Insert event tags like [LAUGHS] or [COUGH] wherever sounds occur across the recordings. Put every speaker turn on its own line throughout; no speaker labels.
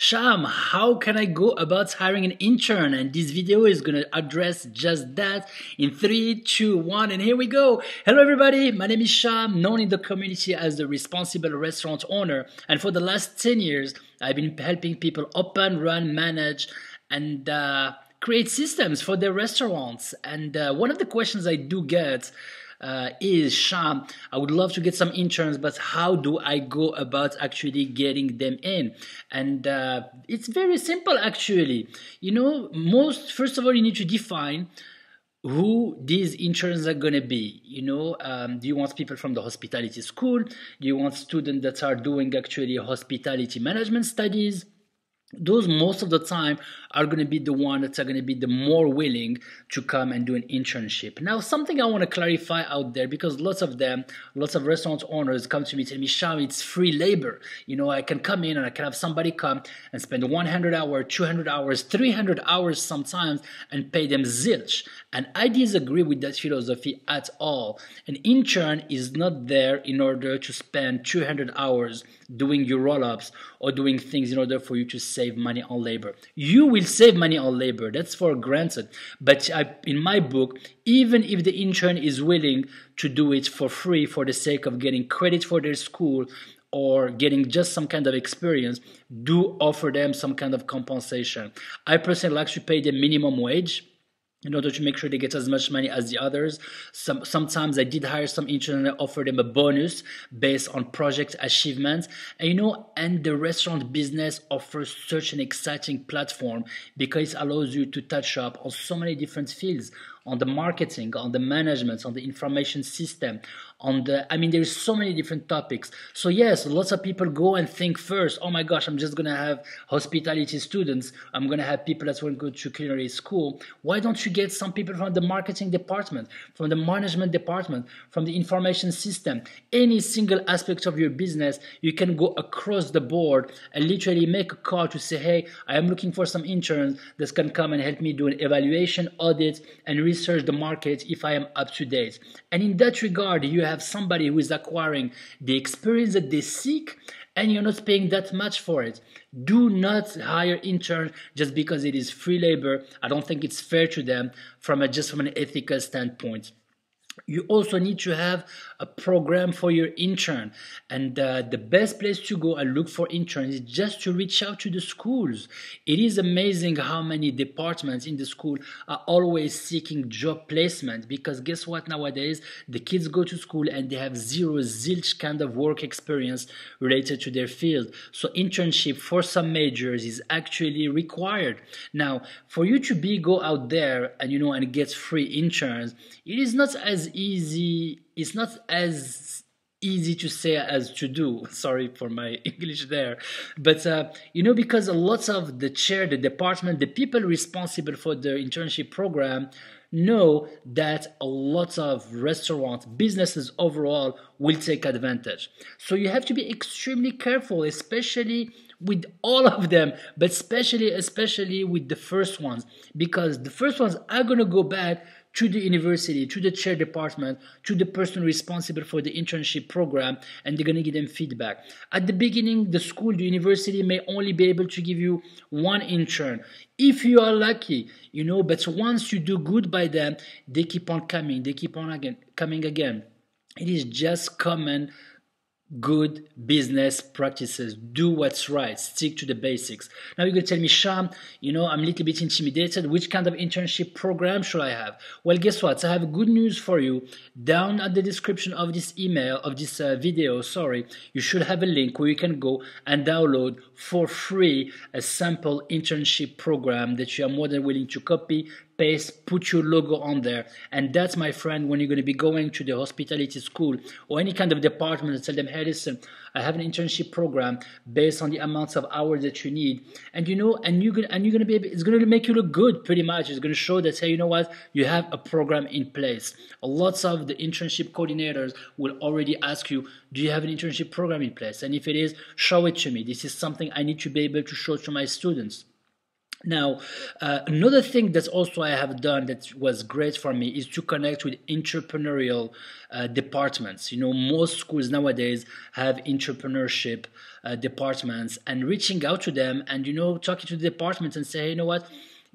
Sham, how can I go about hiring an intern? And this video is to address just that in three, two, one, and here we go. Hello, everybody. My name is Sham, known in the community as the responsible restaurant owner. And for the last 10 years, I've been helping people open, run, manage, and uh, create systems for their restaurants. And uh, one of the questions I do get uh, is Sham, I would love to get some interns, but how do I go about actually getting them in? And uh, it's very simple actually. You know, most, first of all, you need to define who these interns are going to be you know um, do you want people from the hospitality school do you want students that are doing actually hospitality management studies those most of the time are going to be the ones that are going to be the more willing to come and do an internship. Now, something I want to clarify out there because lots of them, lots of restaurant owners come to me tell me, Sham, it's free labor. You know, I can come in and I can have somebody come and spend 100 hours, 200 hours, 300 hours sometimes and pay them zilch. And I disagree with that philosophy at all. An intern is not there in order to spend 200 hours doing your roll ups or doing things in order for you to save money on labor. You will save money on labor, that's for granted. But I, in my book, even if the intern is willing to do it for free for the sake of getting credit for their school or getting just some kind of experience, do offer them some kind of compensation. I personally like to pay the minimum wage in order to make sure they get as much money as the others. Some, sometimes I did hire some interns and I offered them a bonus based on project achievements. And you know, and the restaurant business offers such an exciting platform because it allows you to touch up on so many different fields on the marketing, on the management, on the information system, on the, I mean, there's so many different topics. So yes, lots of people go and think first, oh my gosh, I'm just going to have hospitality students. I'm going to have people that want to go to culinary school. Why don't you get some people from the marketing department, from the management department, from the information system, any single aspect of your business, you can go across the board and literally make a call to say, hey, I am looking for some interns that can come and help me do an evaluation, audit, and research research the market if I am up to date. And in that regard, you have somebody who is acquiring the experience that they seek and you're not paying that much for it. Do not hire interns just because it is free labor. I don't think it's fair to them from a, just from an ethical standpoint you also need to have a program for your intern. And uh, the best place to go and look for interns is just to reach out to the schools. It is amazing how many departments in the school are always seeking job placement because guess what? Nowadays the kids go to school and they have zero zilch kind of work experience related to their field. So internship for some majors is actually required. Now for you to be go out there and you know and get free interns it is not as easy it's not as easy to say as to do. [LAUGHS] Sorry for my [LAUGHS] english there. But uh, you know because a lot of the chair the department the people responsible for the internship program know that a lot of restaurants businesses overall will take advantage. So you have to be extremely careful especially with all of them but especially especially with the first ones. Because the first ones are going to go back to the university, to the chair department, to the person responsible for the internship program, and they're going to give them feedback. At the beginning, the school, the university may only be able to give you one intern. If you are lucky, you know, but once you do good by them, they keep on coming, they keep on again, coming again. It is just common good business practices. Do what's right. Stick to the basics. Now you're going to tell me, Sham, you know, I'm a little bit intimidated. Which kind of internship program should I have? Well, guess what? I have good news for you. Down at the description of this email, of this uh, video, sorry, you should have a link where you can go and download for free a sample internship program that you are more than willing to copy, paste, put your logo on there. And that's, my friend, when you're going to be going to the hospitality school or any kind of department and tell them, hey, listen, I have an internship program based on the amounts of hours that you need. And you know, and you're gonna and you're gonna be it's gonna make you look good pretty much. It's gonna show that hey, you know what, you have a program in place. Lots of the internship coordinators will already ask you, do you have an internship program in place? And if it is, show it to me. This is something I need to be able to show to my students. Now, uh, another thing that also I have done that was great for me is to connect with entrepreneurial uh, departments. You know, most schools nowadays have entrepreneurship uh, departments, and reaching out to them and you know talking to the departments and say, hey, you know what.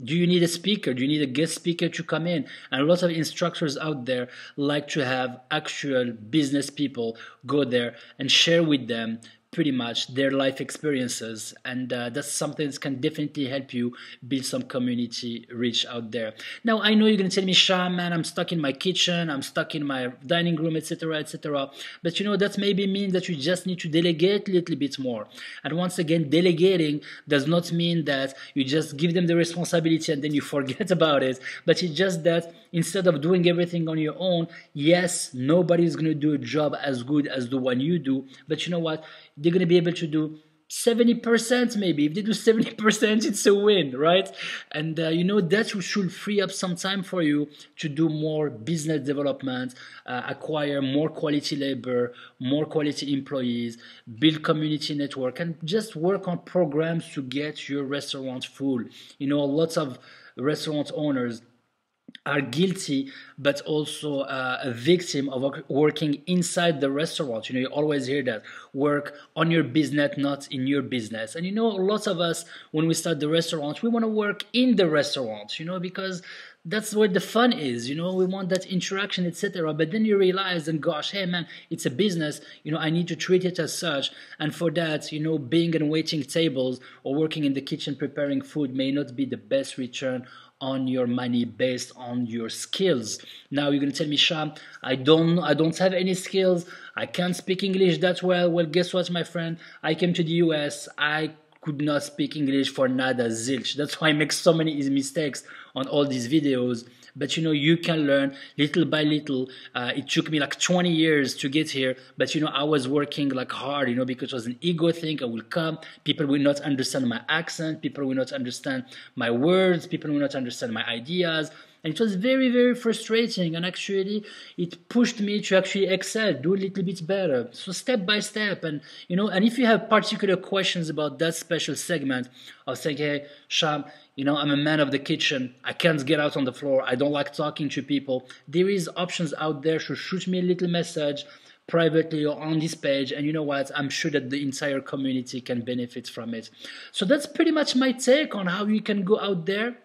Do you need a speaker? Do you need a guest speaker to come in? And a lot of instructors out there like to have actual business people go there and share with them pretty much their life experiences and uh, that's something that can definitely help you build some community reach out there. Now i know you're going to tell me sham man i'm stuck in my kitchen i'm stuck in my dining room etc etc but you know that maybe means that you just need to delegate a little bit more. And once again delegating does not mean that you just give them the responsibility and then you [LAUGHS] forget about it but it's just that instead of doing everything on your own yes nobody's going to do a job as good as the one you do but you know what they're going to be able to do 70% maybe. If they do 70% it's a win right? And uh, you know that should free up some time for you to do more business development uh, acquire more quality labor more quality employees build community network and just work on programs to get your restaurant full. You know lots of restaurant owners are guilty but also uh, a victim of working inside the restaurant. You know you always hear that work on your business not in your business. And you know lots of us when we start the restaurant we want to work in the restaurant you know because that's where the fun is you know we want that interaction etc but then you realize and gosh hey man it's a business you know i need to treat it as such. And for that you know being and waiting tables or working in the kitchen preparing food may not be the best return on your money based on your skills. Now you're gonna tell me, Sham, I don't I don't have any skills. I can't speak English that well. Well, guess what, my friend? I came to the US. I could not speak English for nada zilch. That's why I make so many mistakes on all these videos but you know you can learn little by little. Uh, it took me like 20 years to get here. But you know i was working like hard you know because it was an ego thing. I will come. People will not understand my accent. People will not understand my words. People will not understand my ideas. And it was very very frustrating. And actually it pushed me to actually excel do a little bit better. So step by step. And you know and if you have particular questions about that special segment of saying hey sham you know i'm a man of the kitchen. I can't get out on the floor. I don't like talking to people. There is options out there so shoot me a little message privately or on this page and you know what? I'm sure that the entire community can benefit from it. So that's pretty much my take on how you can go out there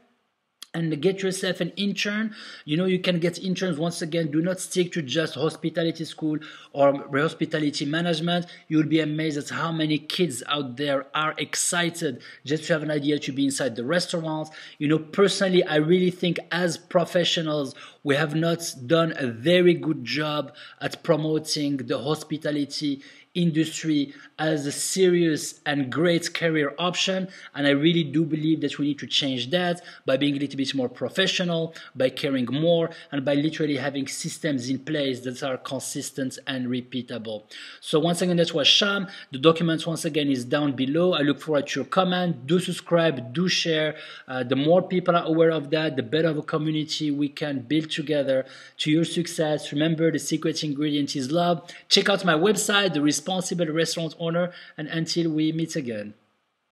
and get yourself an intern. You know, you can get interns once again. Do not stick to just hospitality school or hospitality management. You'll be amazed at how many kids out there are excited just to have an idea to be inside the restaurant. You know, personally, I really think as professionals, we have not done a very good job at promoting the hospitality industry as a serious and great career option. And I really do believe that we need to change that by being a little bit more professional, by caring more, and by literally having systems in place that are consistent and repeatable. So once again, that was Sham. The document once again is down below. I look forward to your comment. Do subscribe, do share. Uh, the more people are aware of that, the better of a community we can build together to your success. Remember, the secret ingredient is love. Check out my website, the responsible restaurant owner, and until we meet again.